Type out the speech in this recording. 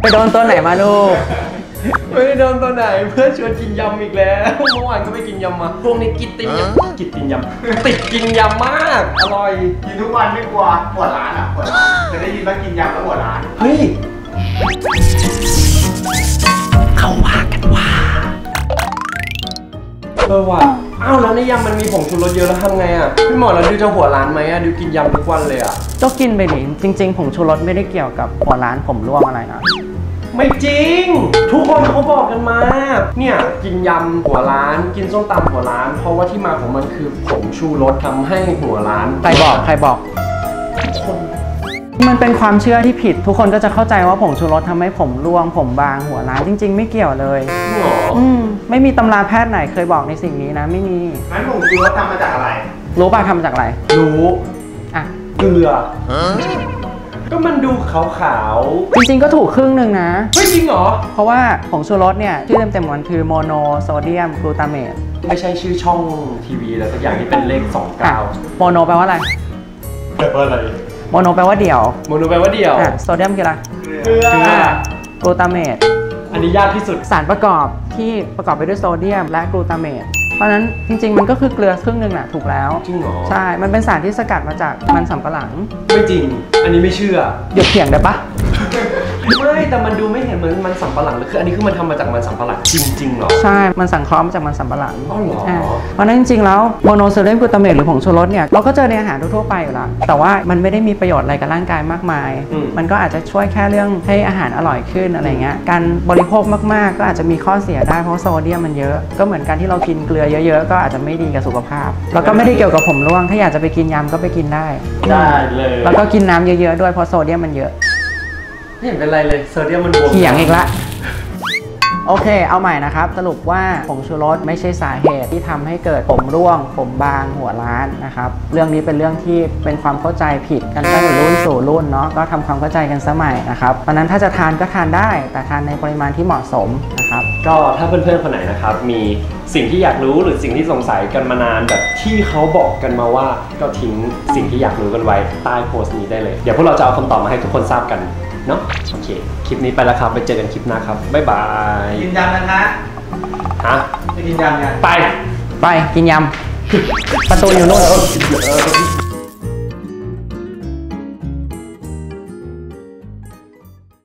ไปโดนตัวไหนมาลูก ไม่ได้โดนตัวไหนเพื่อนชวนกินยำอีกแล้วเมื่อวานก็ไปกินยำมาพวกนี้กินตินยำกินตินยำติดกินยำมาก อร่อย กินทุกวันไม่กลัวปวดร้านอะปวดร้านจะได้ยินว่ากินยำแล้วปวดร้าน เฮ้ยเขาว่ากันว่าเออว่ะ อ้าวแล้วในยำมันมีผงชูรสเยอะแล้วทำไงอะพี่หมอแล้วดิวจะหัวร้านไหมอะดิวกินยำทุกวันเลยอะก็กินไปดิจริง ๆ ผงชูรสไม่ได้เกี่ยวกับหัวร้านผมร่วงอะไรนะไม่จริง ทุกคนเขาบอกกันมา เนี่ยกินยำหัวร้าน กินส้มตำหัวร้าน เพราะว่าที่มาของมันคือผงชูรสทำให้หัวร้านใครบอกใครบอก มันเป็นความเชื่อที่ผิด ทุกคนก็จะเข้าใจว่าผงชูรสทำให้ผมร่วง ผมบางหัวร้านจริง ๆ ไม่เกี่ยวเลยหรออืมไม่มีตำราแพทย์ไหนเคยบอกในสิ่งนี้นะไม่มีงั้นผงชูรสทำมาจากอะไร รู้ป่ะทำมาจากอะไร รู้อะเกลือก็มันดูขาวจริงๆ ก็ถูกครึ่งหนึ่งนะๆเฮ้ยจริงเหรอ เพราะว่าผงชูรสเนี่ย ชื่อเต็มๆของมันคือโมโนโซเดียมกลูตาเมตไม่ใช่ชื่อช่องทีวีอะไรสักอย่างที่เป็นเลขอะ29 โมโนแปลว่าอะไร แปลว่าอะไร โมโนแปลว่าเดี่ยวโมโนแปลว่าเดียวอะโซเดียมคืออะไรเกลือกลูตาเมตอันนี้ยากที่สุดสารประกอบที่ประกอบไปด้วยโซเดียม และกลูตาเมตเพราะฉะนั้นจริง ๆ มันก็คือเกลือครึ่งหนึ่งแหละถูกแล้วจริงเหรอใช่ มันเป็นสารที่สกัดมาจากมันสำปะหลัง ไม่จริง อันนี้ไม่เชื่อหยุดเถียงได้ปะ ไม่แต่มันดูไม่เห็นเหมือนมันสำปะหลังเลยคืออันนี้คือมันทำมาจากมันสำปะหลังจริงๆเหรอใช่ มันสังเคราะห์มาจากมันสำปะหลังอ๋อเหรอาเพราะฉะนั้นจริงๆ แล้วโมโนโซเดียมกลูตาเมตหรือผงชูรสเนี่ยเราก็เจอในอาหารทั่วๆไปอยู่แล้ว แต่ว่ามันไม่ได้มีประโยชน์อะไรกับร่างกายมากมาย อืม มันก็อาจจะช่วยแค่เรื่องให้อาหารอร่อยขึ้นอะไรเงี้ย การบริโภคมากๆ ก็อาจจะมีข้อเสียได้เพราะโซเดียมมันเยอะ ก็เหมือนการที่เรากินเกลือเยอะๆ ก็อาจจะไม่ดีกับสุขภาพ แล้วก็ไม่ได้เกี่ยวกับผมร่วง ถ้าอยากจะไปกินยำก็ไปกินได้ ได้เลย แล้วก็กินน้ำเยอะๆ ด้วยเพราะโซเดียมมันเยอะ ไม่เห็นเป็นไรเลยโซเดียมมันบวมเถียงอีกละ โอเค เอาใหม่นะครับ สรุปว่าผงชูรสไม่ใช่สาเหตุที่ทำให้เกิดผมร่วง ผมบางหัวล้านนะครับ เรื่องนี้เป็นเรื่องที่เป็นความเข้าใจผิดกันตั้งแต่รุ่นสู่รุ่นเนาะก็ทำความเข้าใจกันสมัยนะครับเพราะฉะนั้นถ้าจะทานก็ทานได้ แต่ทานในปริมาณที่เหมาะสมนะครับ ก็ถ้าเพื่อนๆคนไหนนะครับ มีสิ่งที่อยากรู้หรือสิ่งที่สงสัยกันมานานแบบที่เขาบอกกันมาว่าก็ทิ้งสิ่งที่อยากรู้กันไว้ใต้โพสต์นี้ได้เลย เดี๋ยวพวกเราจะเอาคำตอบมาให้ทุกคนทราบกัน เนาะโอเค คลิปนี้ไปแล้วครับ ไปเจอกันคลิปหน้าครับ บ๊ายบายกินยำนะคะฮะไปกินยำกันไป ไปกินยำประตูอยู่นู่น